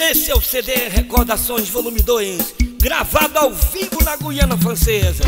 Esse é o CD Recordações Volume 2, gravado ao vivo na Guiana Francesa.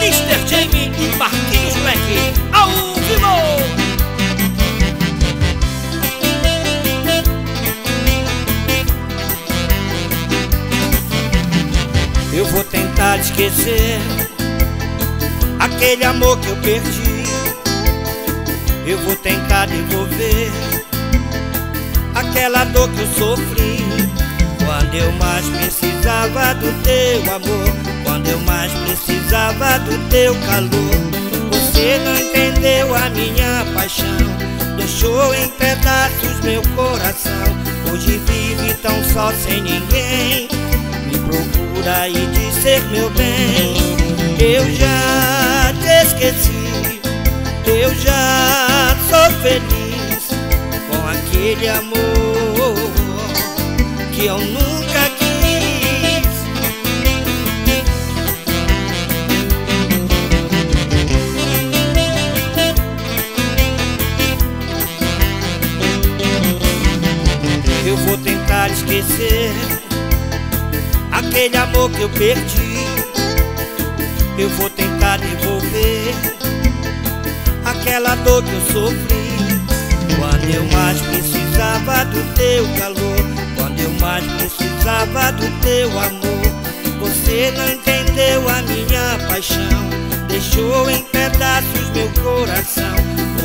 Mr. Jamie e Marquinhos Black, ao vivo! Eu vou tentar esquecer aquele amor que eu perdi. Eu vou tentar devolver aquela dor que eu sofri quando eu mais precisava do teu amor, quando eu mais precisava do teu calor. Você não entendeu a minha paixão, deixou em pedaços meu coração. Hoje vive tão só sem ninguém, me procura e diz ser meu bem. Eu já te esqueci, eu já sou feliz com aquele amor que eu nunca quis. Eu vou tentar esquecer aquele amor que eu perdi. Eu vou tentar devolver aquela dor que eu sofri quando eu mais precisava do teu calor, eu mais precisava do teu amor. Você não entendeu a minha paixão, deixou em pedaços meu coração.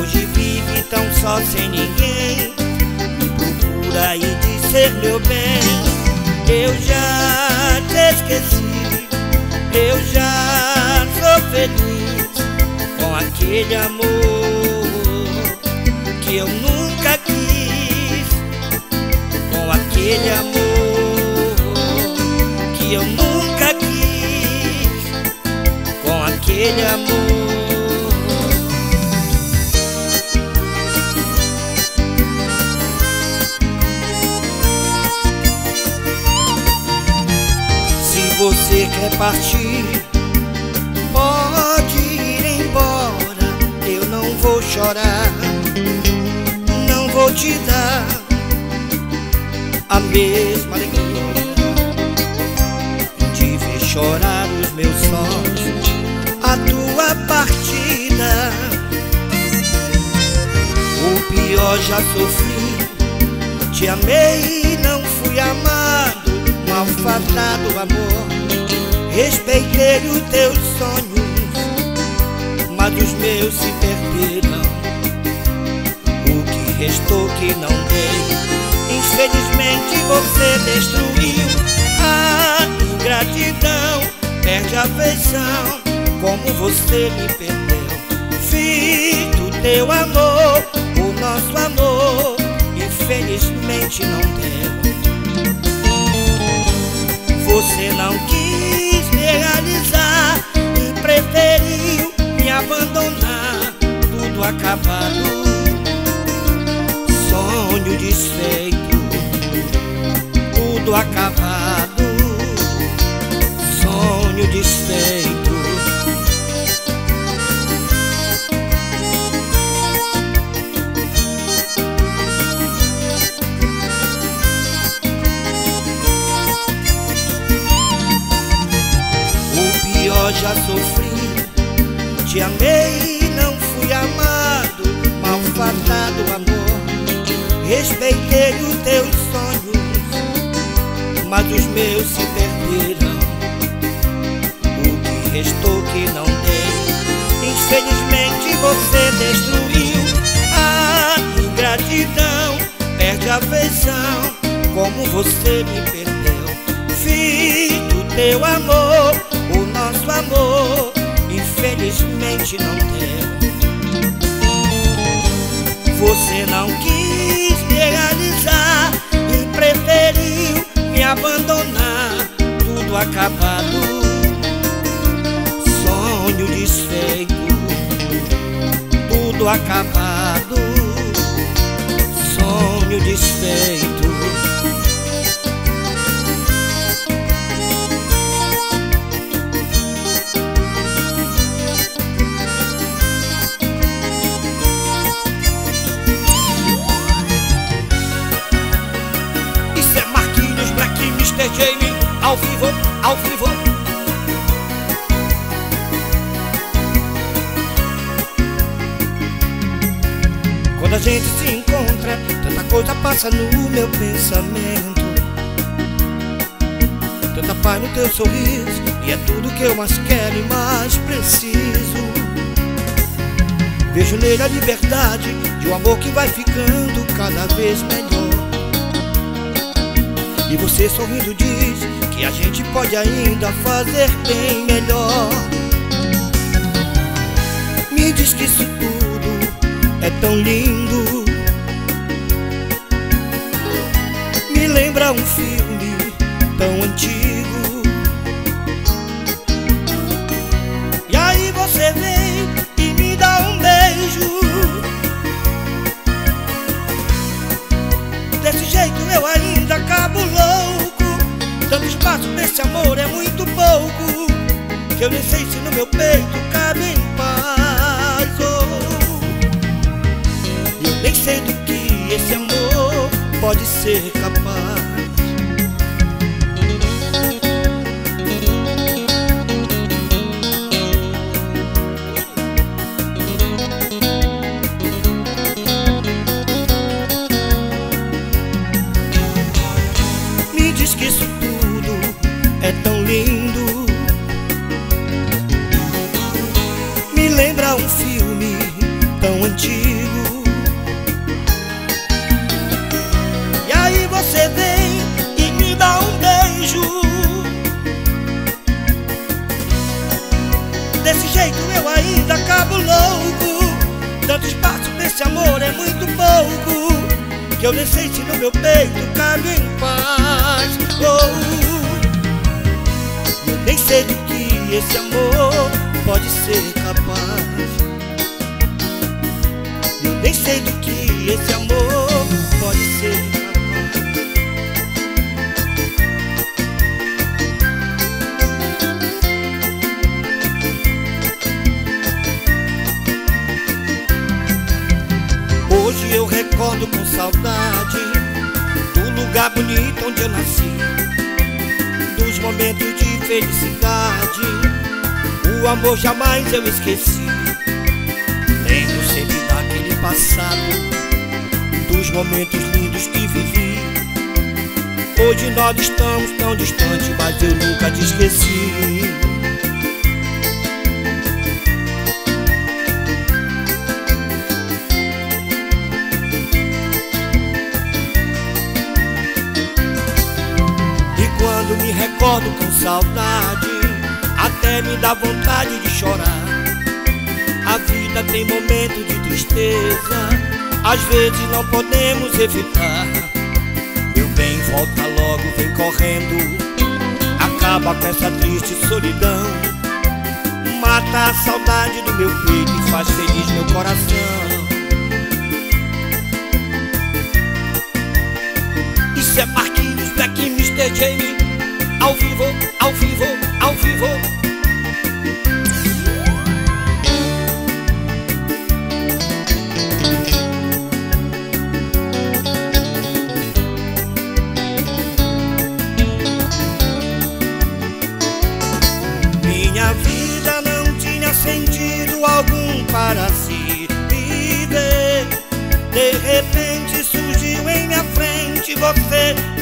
Hoje vive tão só sem ninguém, me procura e diz ser meu bem. Eu já te esqueci, eu já sou feliz com aquele amor que eu nunca quis, aquele amor que eu nunca quis, com aquele amor. Se você quer partir, pode ir embora. Eu não vou chorar, não vou te dar a mesma alegria de ver chorar os meus sonhos, a tua partida. O pior já sofri, te amei, não fui amado, malfadado amor. Respeitei os teus sonhos, mas os meus se perderam. O que restou que não dei, infelizmente você destruiu. A ingratidão perde a afeição, como você me perdeu. Fiz do teu amor, o nosso amor, infelizmente não deu. Você não quis me realizar e preferiu me abandonar, tudo acabado, sonho desfeito, tudo acabado, sonho desfeito. O pior já sofri, te amei, não fui amado, malfadado amor. Respeitei os teus mas os meus se perderam. O que restou que não dei, infelizmente você destruiu. A ingratidão perde a afeição, como você me perdeu. Fiz do teu amor, o nosso amor, infelizmente não deu. Você não quis realizar abandonar, tudo acabado, sonho desfeito, tudo acabado, Jamie, ao vivo, ao vivo. Quando a gente se encontra, tanta coisa passa no meu pensamento. Tanta paz no teu sorriso E é tudo que eu mais quero e mais preciso. Vejo nele a liberdade De um amor que vai ficando cada vez melhor E você sorrindo diz Que a gente pode ainda fazer bem melhor. Me diz que isso tudo é tão lindo nesse amor é muito pouco Que eu nem sei se no meu peito cabe em paz oh. Eu nem sei do que esse amor pode ser capaz acabo louco Tanto espaço nesse amor é muito pouco Que eu nem sei se no meu peito cabe em paz. Oh, Eu nem sei do que esse amor pode ser capaz. Nem sei do que bonito onde eu nasci. Dos momentos de felicidade O amor jamais eu esqueci. Passado Dos momentos lindos que vivi. Hoje nós estamos tão distantes Mas eu nunca te esqueci Dá vontade de chorar. A vida tem momentos de tristeza. Às vezes não podemos evitar. Meu bem, volta logo, vem correndo. Acaba com essa triste solidão. Mata a saudade do meu peito e faz feliz meu coração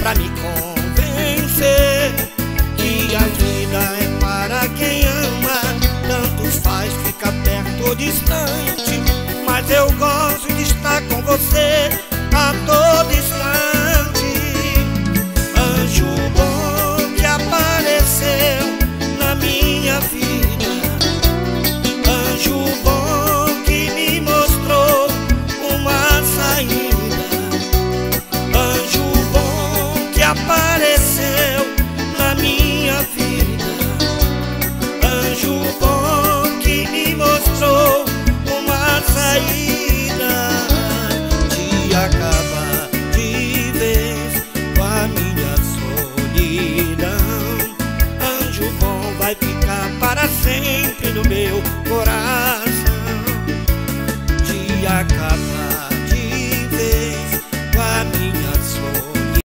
pra me